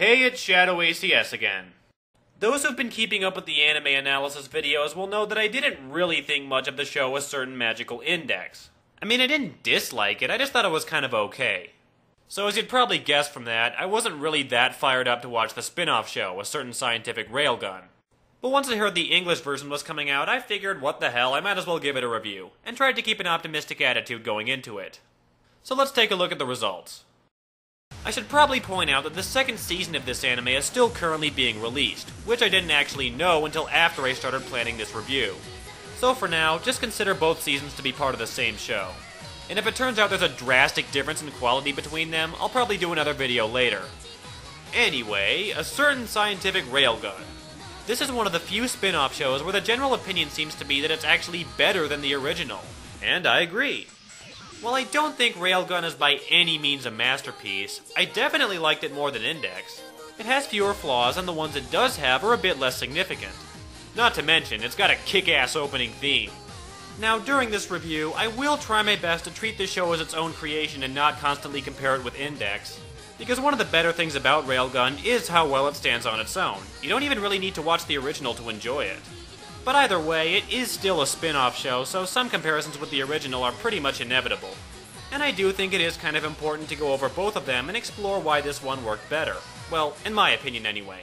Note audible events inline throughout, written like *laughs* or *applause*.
Hey, it's Shadow ACS again. Those who've been keeping up with the anime analysis videos will know that I didn't really think much of the show A Certain Magical Index. I mean, I didn't dislike it, I just thought it was kind of okay. So, as you'd probably guess from that, I wasn't really that fired up to watch the spin off show, A Certain Scientific Railgun. But once I heard the English version was coming out, I figured, what the hell, I might as well give it a review, and tried to keep an optimistic attitude going into it. So let's take a look at the results. I should probably point out that the second season of this anime is still currently being released, which I didn't actually know until after I started planning this review. So for now, just consider both seasons to be part of the same show. And if it turns out there's a drastic difference in quality between them, I'll probably do another video later. Anyway, a certain scientific railgun. This is one of the few spin off shows where the general opinion seems to be that it's actually better than the original. And I agree. While I don't think Railgun is by any means a masterpiece, I definitely liked it more than Index. It has fewer flaws, and the ones it does have are a bit less significant. Not to mention, it's got a kick ass opening theme. Now, during this review, I will try my best to treat this show as its own creation and not constantly compare it with Index. Because one of the better things about Railgun is how well it stands on its own. You don't even really need to watch the original to enjoy it. But either way, it is still a spin off show, so some comparisons with the original are pretty much inevitable. And I do think it is kind of important to go over both of them and explore why this one worked better. Well, in my opinion, anyway.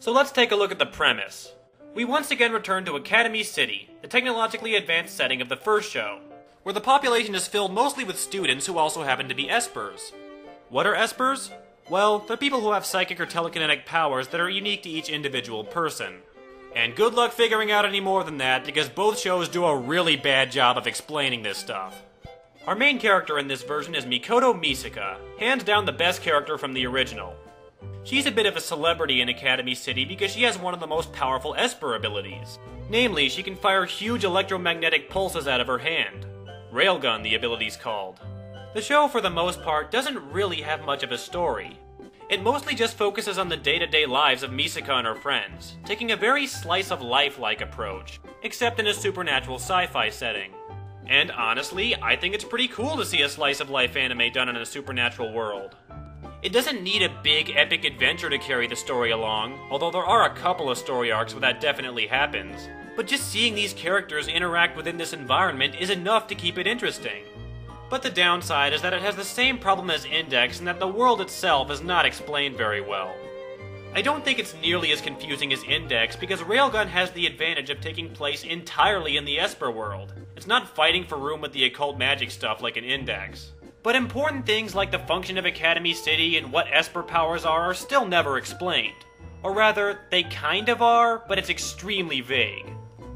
So let's take a look at the premise. We once again return to Academy City, the technologically advanced setting of the first show, where the population is filled mostly with students who also happen to be espers. What are espers? Well, they're people who have psychic or telekinetic powers that are unique to each individual person. And good luck figuring out any more than that, because both shows do a really bad job of explaining this stuff. Our main character in this version is Mikoto Misaka, hands down the best character from the original. She's a bit of a celebrity in Academy City because she has one of the most powerful Esper abilities. Namely, she can fire huge electromagnetic pulses out of her hand. Railgun, the ability's called. The show, for the most part, doesn't really have much of a story. It mostly just focuses on the day to day lives of Misaka and her friends, taking a very slice of life like approach, except in a supernatural sci fi setting. And honestly, I think it's pretty cool to see a slice of life anime done in a supernatural world. It doesn't need a big epic adventure to carry the story along, although there are a couple of story arcs where that definitely happens. But just seeing these characters interact within this environment is enough to keep it interesting. But the downside is that it has the same problem as Index in that the world itself is not explained very well. I don't think it's nearly as confusing as Index because Railgun has the advantage of taking place entirely in the Esper world. It's not fighting for room with the occult magic stuff like an Index. But important things like the function of Academy City and what Esper powers are are still never explained. Or rather, they kind of are, but it's extremely vague.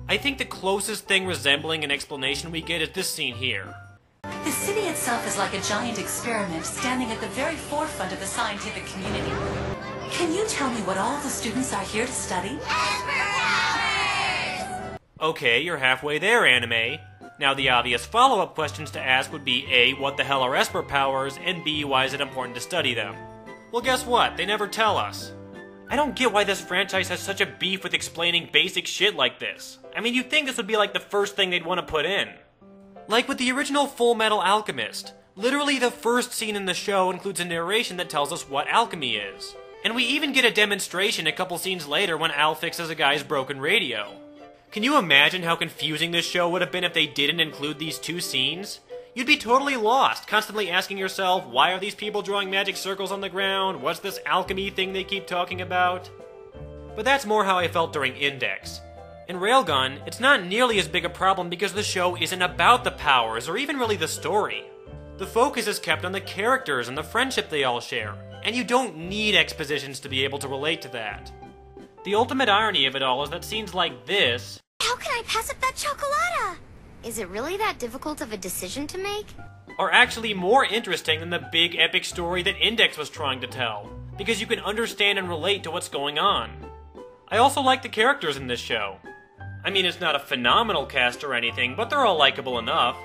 I think the closest thing resembling an explanation we get is this scene here. The city itself is like a giant experiment standing at the very forefront of the scientific community. Can you tell me what all the students are here to study? Okay, you're halfway there, anime. Now, the obvious follow up questions to ask would be A, what the hell are Esper powers, and B, why is it important to study them? Well, guess what? They never tell us. I don't get why this franchise has such a beef with explaining basic shit like this. I mean, you'd think this would be like the first thing they'd want to put in. Like with the original Full Metal Alchemist, literally the first scene in the show includes a narration that tells us what alchemy is. And we even get a demonstration a couple scenes later when Al fixes a guy's broken radio. Can you imagine how confusing this show would have been if they didn't include these two scenes? You'd be totally lost, constantly asking yourself, why are these people drawing magic circles on the ground? What's this alchemy thing they keep talking about? But that's more how I felt during Index. In Railgun, it's not nearly as big a problem because the show isn't about the powers or even really the story. The focus is kept on the characters and the friendship they all share, and you don't need expositions to be able to relate to that. The ultimate irony of it all is that scenes like this How can I pass up that chocolata? Is it really that difficult of a decision to make? are actually more interesting than the big epic story that Index was trying to tell, because you can understand and relate to what's going on. I also like the characters in this show. I mean, it's not a phenomenal cast or anything, but they're all likable enough.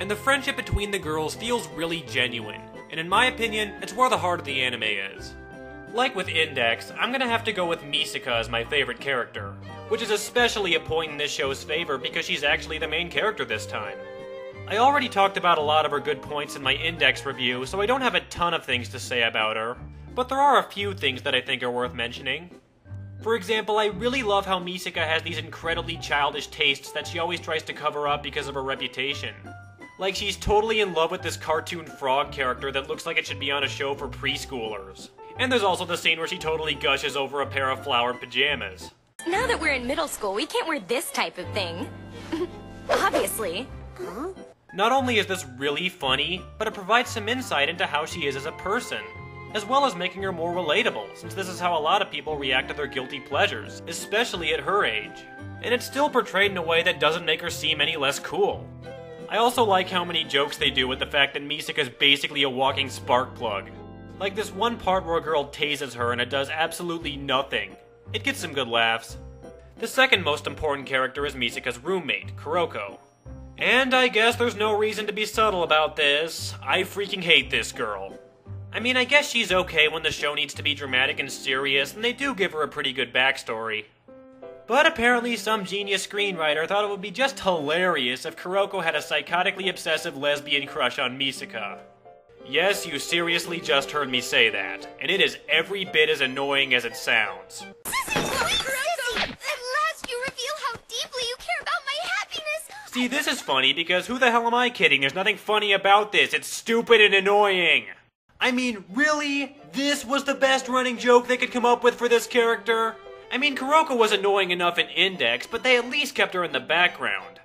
And the friendship between the girls feels really genuine, and in my opinion, it's where the heart of the anime is. Like with Index, I'm gonna have to go with Misaka as my favorite character, which is especially a point in this show's favor because she's actually the main character this time. I already talked about a lot of her good points in my Index review, so I don't have a ton of things to say about her, but there are a few things that I think are worth mentioning. For example, I really love how Misaka has these incredibly childish tastes that she always tries to cover up because of her reputation. Like she's totally in love with this cartoon frog character that looks like it should be on a show for preschoolers. And there's also the scene where she totally gushes over a pair of flowered pajamas. Now that we're in middle school, we can't wear this type of thing. *laughs* Obviously. Not only is this really funny, but it provides some insight into how she is as a person, as well as making her more relatable, since this is how a lot of people react to their guilty pleasures, especially at her age. And it's still portrayed in a way that doesn't make her seem any less cool. I also like how many jokes they do with the fact that Misaka is basically a walking spark plug. Like this one part where a girl tases her and it does absolutely nothing. It gets some good laughs. The second most important character is Misaka's roommate, Kuroko. And I guess there's no reason to be subtle about this. I freaking hate this girl. I mean, I guess she's okay when the show needs to be dramatic and serious, and they do give her a pretty good backstory. But apparently, some genius screenwriter thought it would be just hilarious if Kuroko had a psychotically obsessive lesbian crush on Misaka. Yes, you seriously just heard me say that, and it is every bit as annoying as it sounds. Sissy, Sissy, at last you reveal how deeply you care about my happiness. See, this is funny because who the hell am I kidding? There's nothing funny about this. It's stupid and annoying. I mean, really? This was the best running joke they could come up with for this character? I mean, Kuroko was annoying enough in Index, but they at least kept her in the background.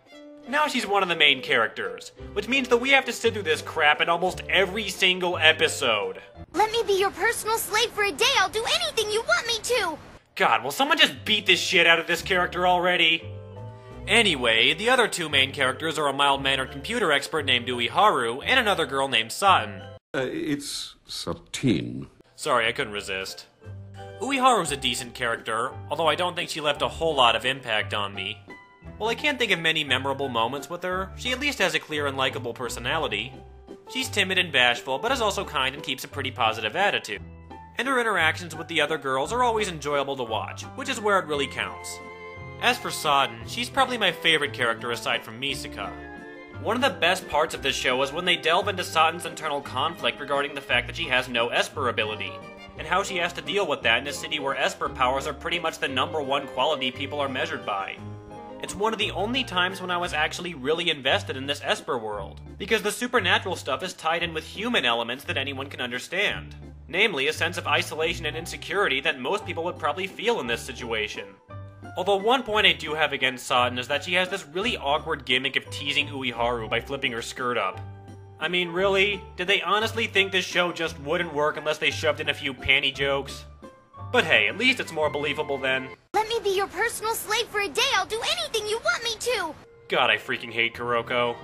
Now she's one of the main characters, which means that we have to sit through this crap in almost every single episode. Let me be your personal slave for a day. I'll do anything you want me to. God, will someone just beat the shit out of this character already? Anyway, the other two main characters are a mild-mannered computer expert named Uiharu and another girl named Satin. Uh, it's Saten. Sorry, I couldn't resist. Uiharu's a decent character, although I don't think she left a whole lot of impact on me. While I can't think of many memorable moments with her, she at least has a clear and likable personality. She's timid and bashful, but is also kind and keeps a pretty positive attitude. And her interactions with the other girls are always enjoyable to watch, which is where it really counts. As for Saten, she's probably my favorite character aside from Misaka. One of the best parts of this show is when they delve into Saten's internal conflict regarding the fact that she has no Esper ability, and how she has to deal with that in a city where Esper powers are pretty much the number one quality people are measured by. It's one of the only times when I was actually really invested in this Esper world, because the supernatural stuff is tied in with human elements that anyone can understand. Namely, a sense of isolation and insecurity that most people would probably feel in this situation. Although one point I do have against Saten is that she has this really awkward gimmick of teasing Uiharu by flipping her skirt up. I mean, really? Did they honestly think this show just wouldn't work unless they shoved in a few panty jokes? But hey, at least it's more believable than. Let me be your personal slave for a day. I'll do anything you want me to. God, I freaking hate Kuroko.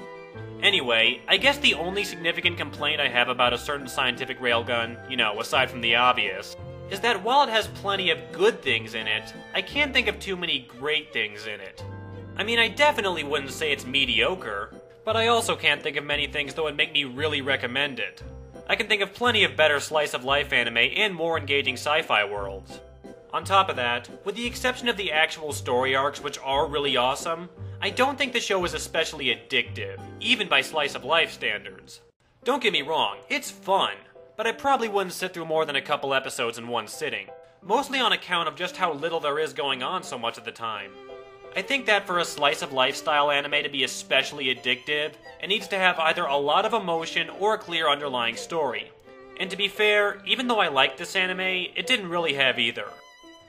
Anyway, I guess the only significant complaint I have about a certain scientific railgun, you know, aside from the obvious, is that while it has plenty of good things in it, I can't think of too many great things in it. I mean, I definitely wouldn't say it's mediocre, but I also can't think of many things that would make me really recommend it. I can think of plenty of better slice of life anime and more engaging sci fi worlds. On top of that, with the exception of the actual story arcs, which are really awesome, I don't think the show is especially addictive, even by slice of life standards. Don't get me wrong, it's fun, but I probably wouldn't sit through more than a couple episodes in one sitting, mostly on account of just how little there is going on so much of the time. I think that for a slice of lifestyle anime to be especially addictive, it needs to have either a lot of emotion or a clear underlying story. And to be fair, even though I liked this anime, it didn't really have either.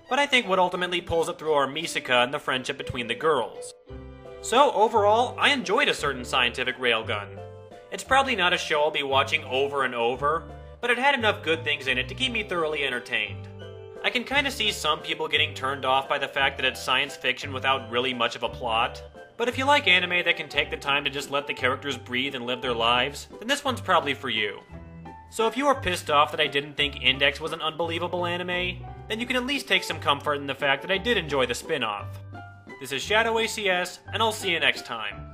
But I think what ultimately pulls it through are Misaka and the friendship between the girls. So, overall, I enjoyed a certain scientific railgun. It's probably not a show I'll be watching over and over, but it had enough good things in it to keep me thoroughly entertained. I can kind of see some people getting turned off by the fact that it's science fiction without really much of a plot. But if you like anime that can take the time to just let the characters breathe and live their lives, then this one's probably for you. So if you are pissed off that I didn't think Index was an unbelievable anime, then you can at least take some comfort in the fact that I did enjoy the spin off. This is Shadow ACS, and I'll see you next time.